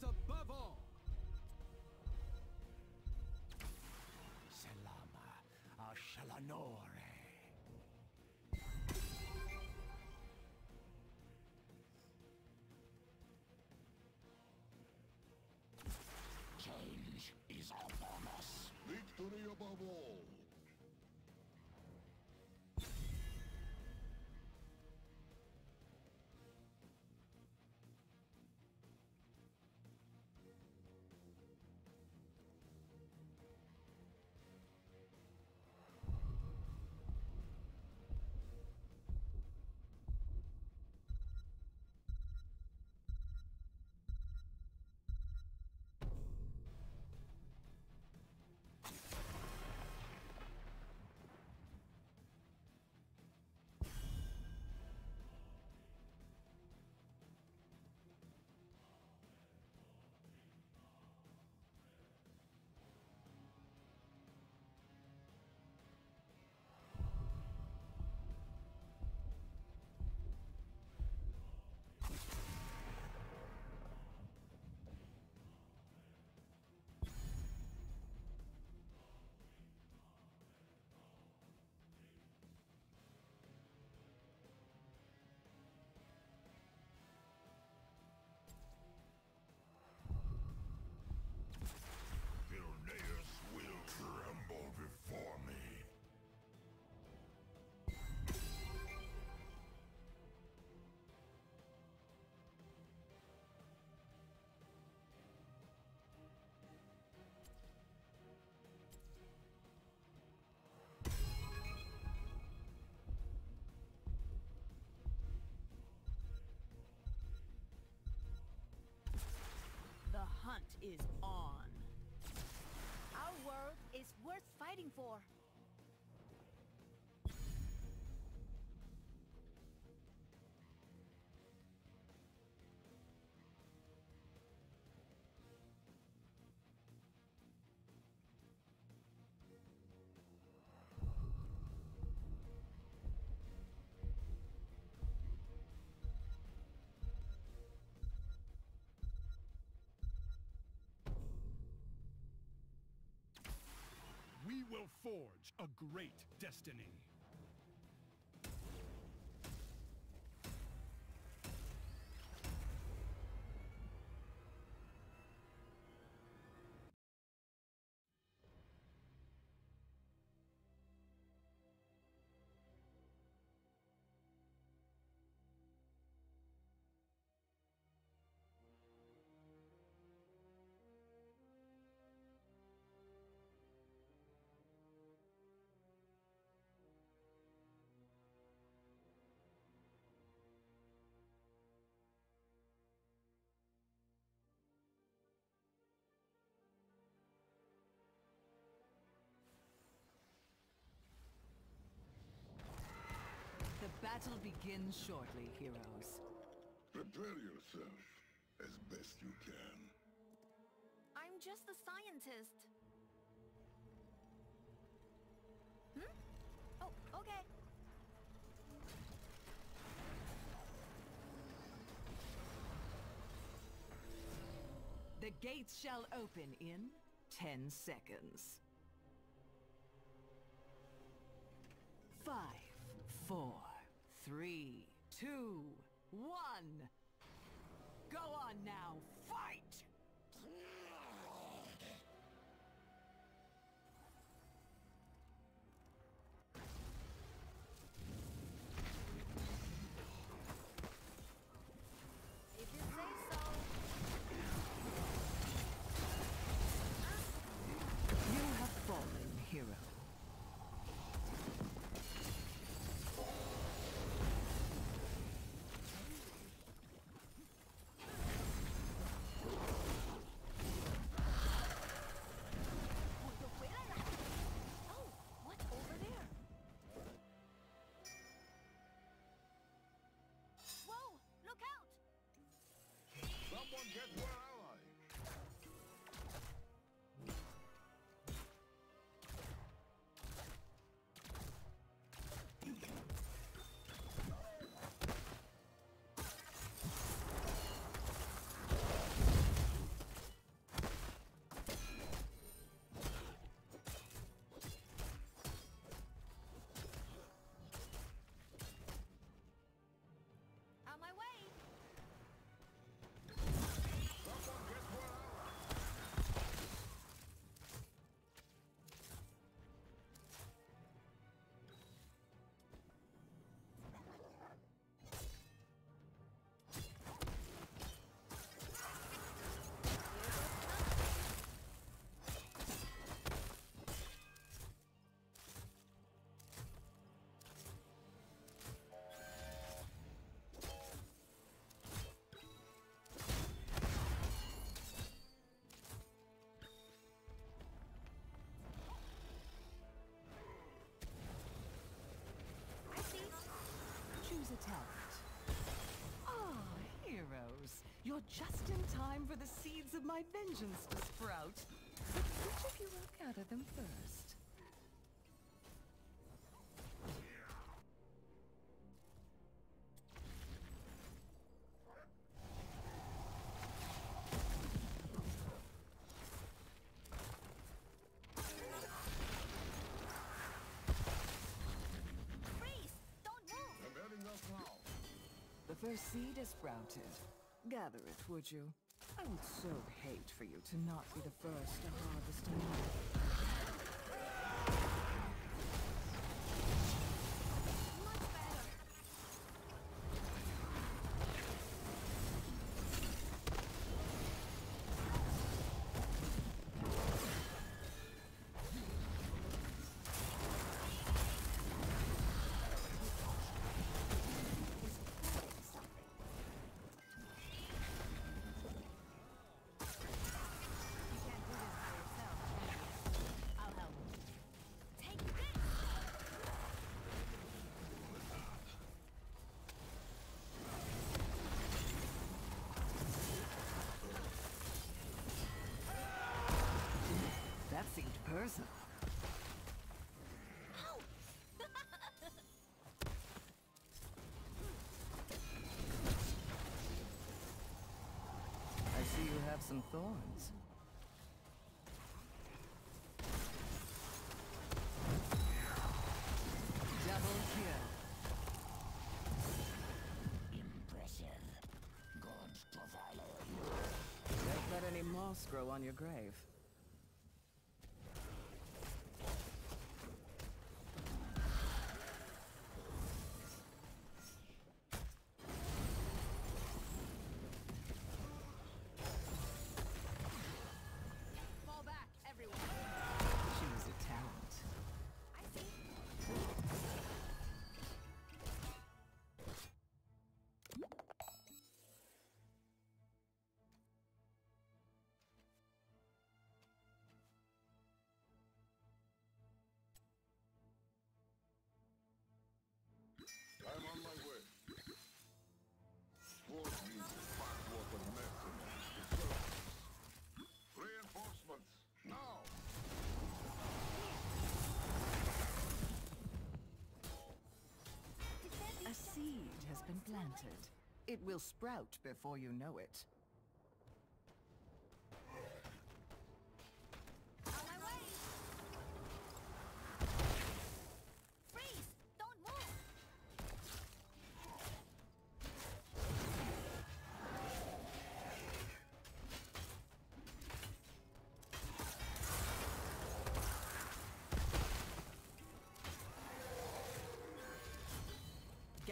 Justice above all! Selama Ashalanore. Is on. Our world is worth fighting for. Will forge a great destiny. Battle begins shortly, heroes. Prepare yourself as best you can. I'm just a scientist. Hmm? Oh, okay. The gates shall open in 10 seconds. Five, four, three, two, one. Go on now, fight! Get your just in time for the seeds of my vengeance to sprout. But which of you will gather them first? Freeze! Don't move! I'm heading up now. The first seed is sprouted. Gather it, would you? I would so hate for you to not be the first to harvest a some thorns. Double kill. Impressive. Good to follow you. Don't let any moss grow on your grave. Planted. It will sprout before you know it.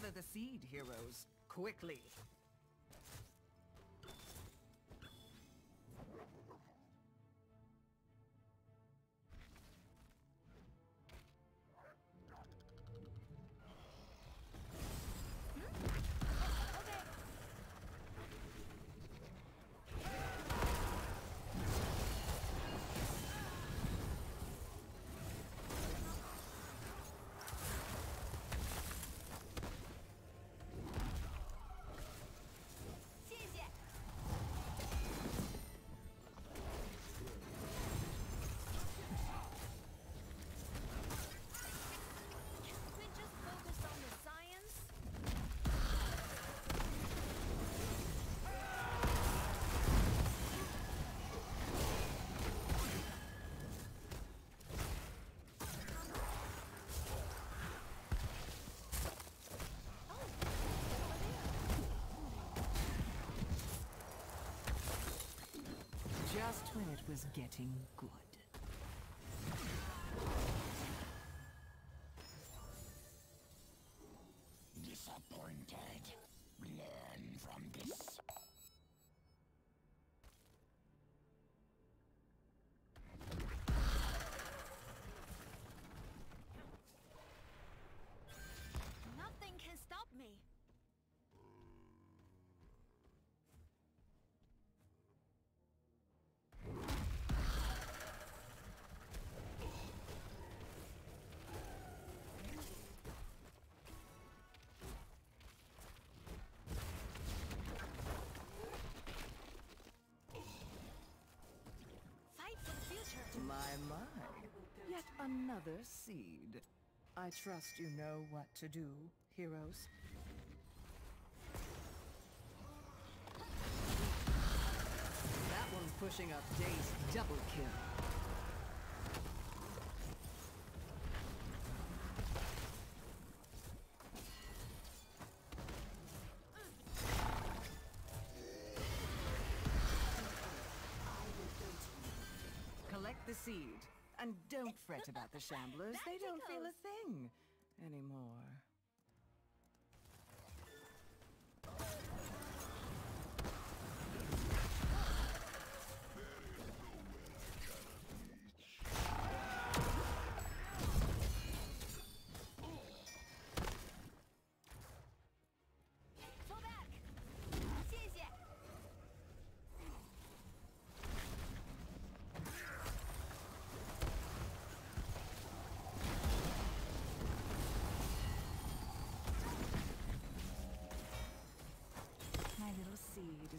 Gather the seed, heroes. Quickly. Just when it was getting good. my, my. Yet another seed. I trust you know what to do, heroes. That one's pushing up Dave's double kill. About the shamblers. They don't feel a thing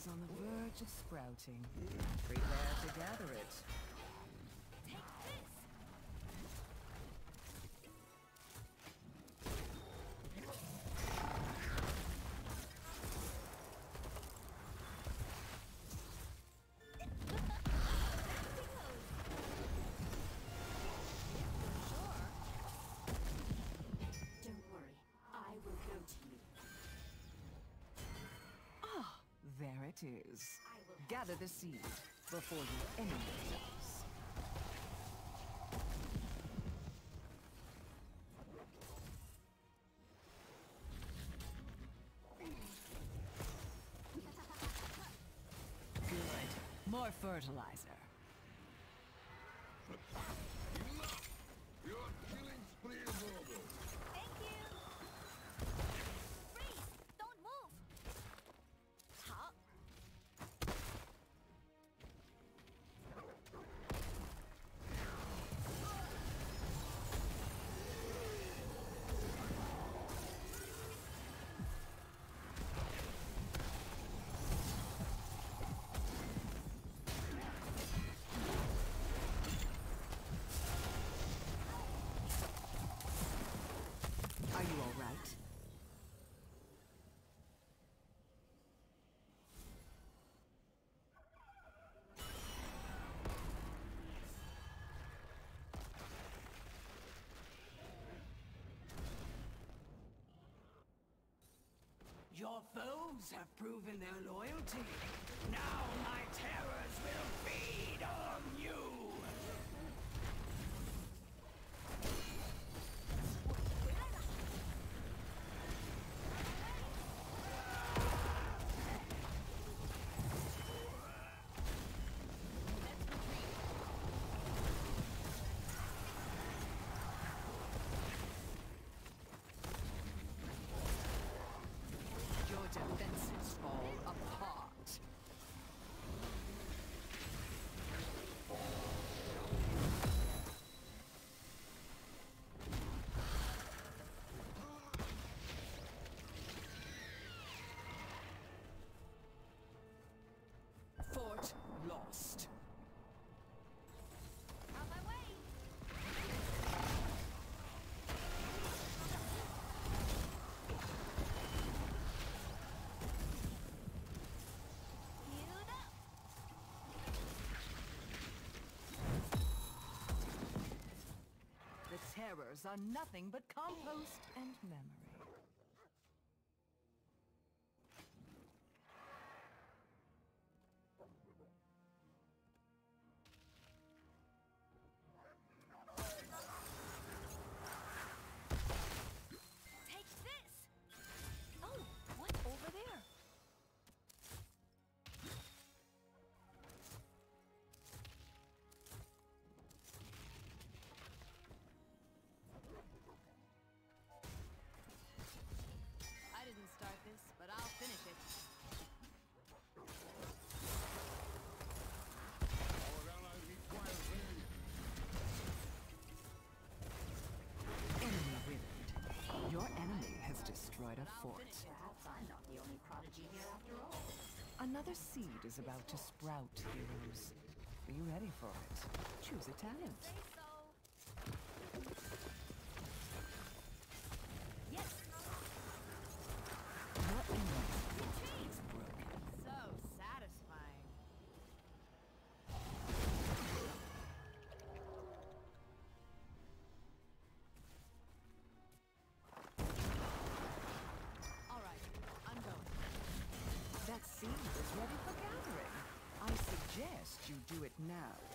is on the verge of sprouting. Prepare to gather it. It is. Gather the seed before the enemy does. Good. More fertilizer. Your foes have proven their loyalty. Now my terrors will feed on are nothing but compost and memory. Another seed is about to sprout, heroes. Are you ready for it? Choose a talent. Do it now.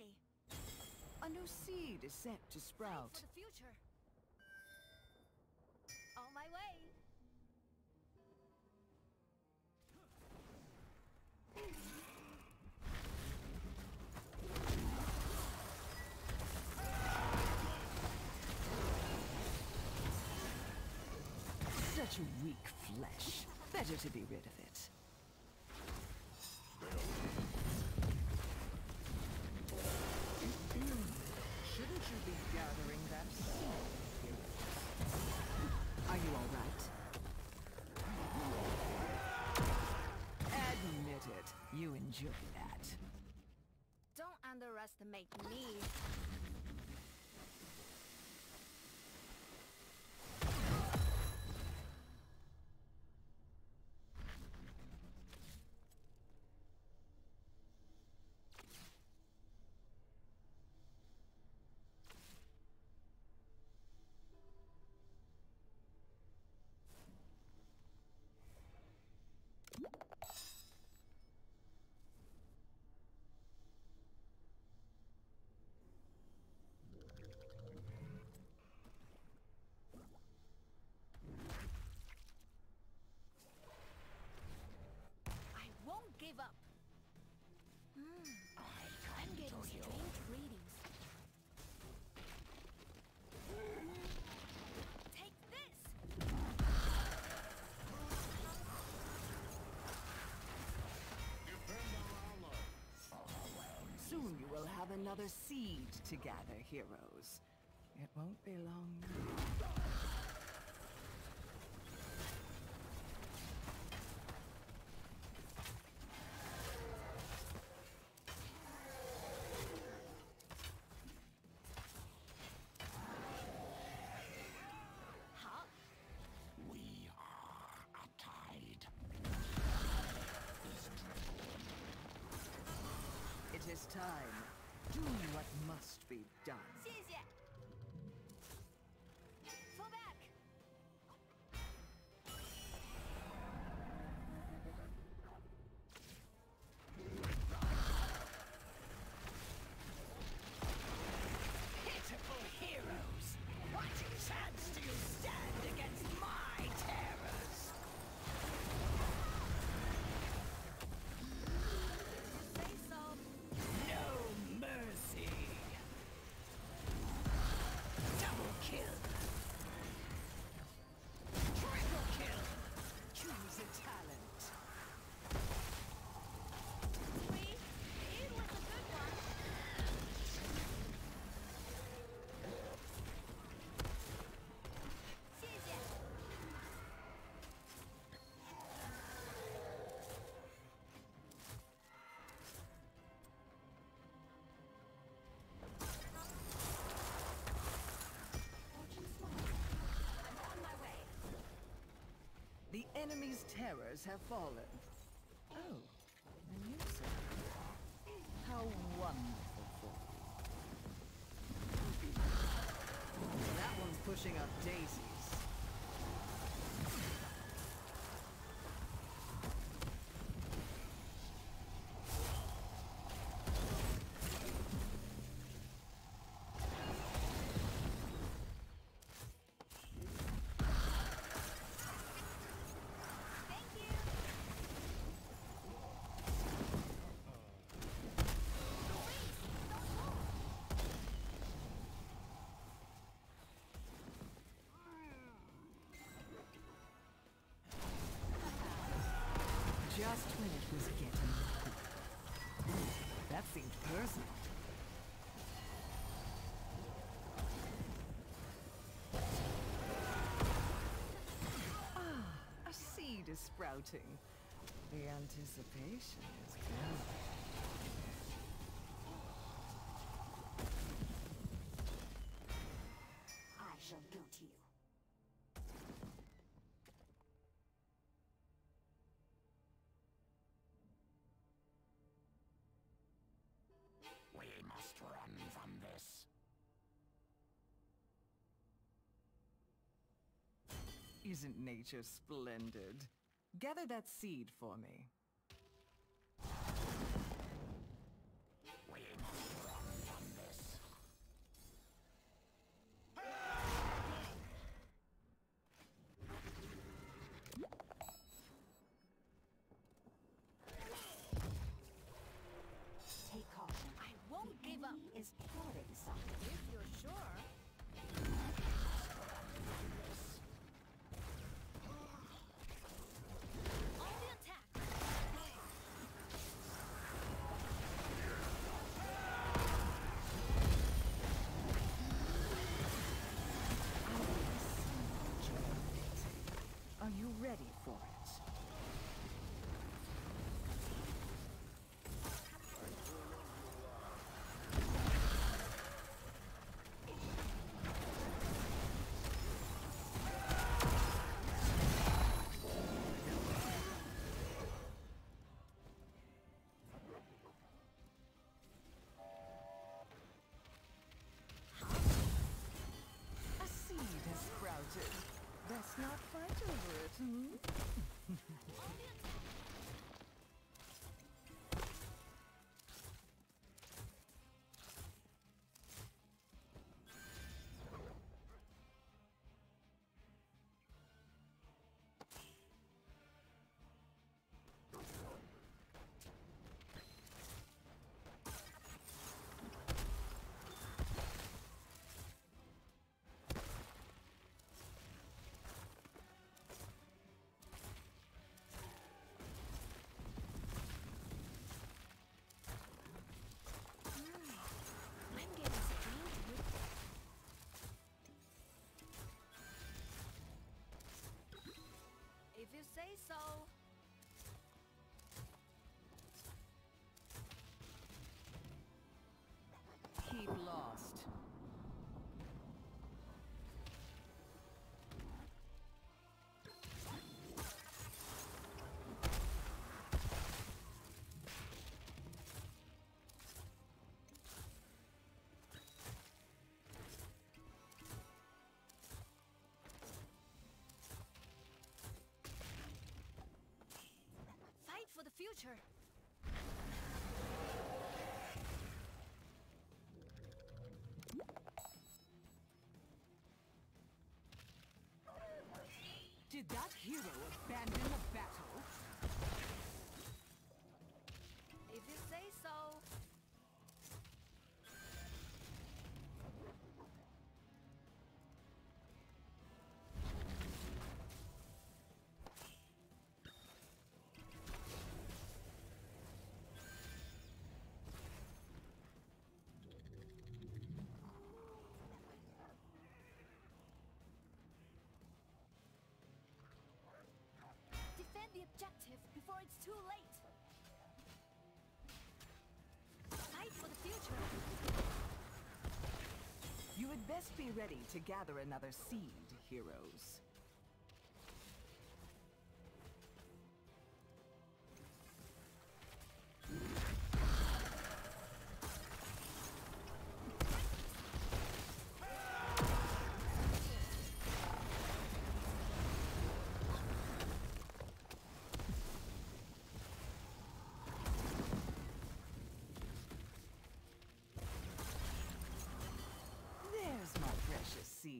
Me. A new seed is set to sprout. For the future. On my way. Such a weak flesh. Better to be rid of it. Enjoy that. Don't underestimate me. Will have another seed to gather, heroes. It won't be long now. Is time. Do what must be done. Enemy's terrors have fallen. Oh, a new sir. How wonderful for you. That one's pushing up daisies. Just when it was getting. That seemed personal. Ah, a seed is sprouting. The anticipation is good. Isn't nature splendid? Gather that seed for me. So. For the future. Did that hero abandon Defend the objective before it's too late. Fight for the future. You had best be ready to gather another seed, heroes.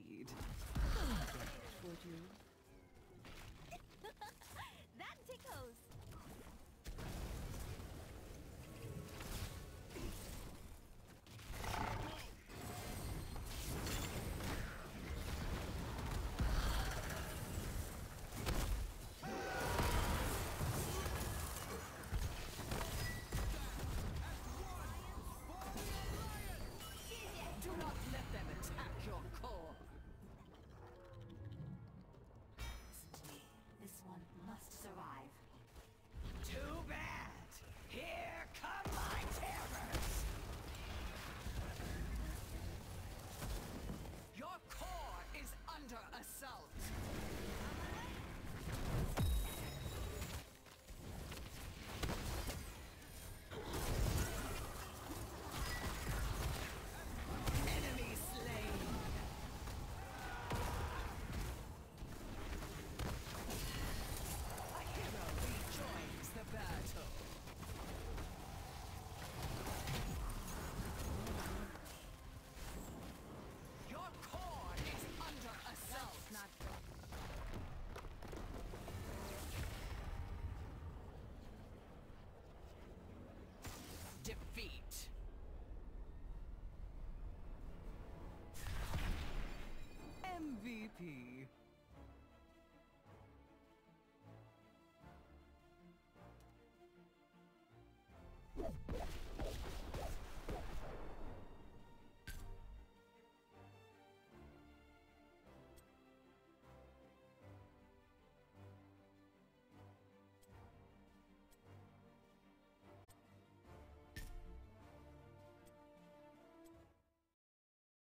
Get it, would you? MVP.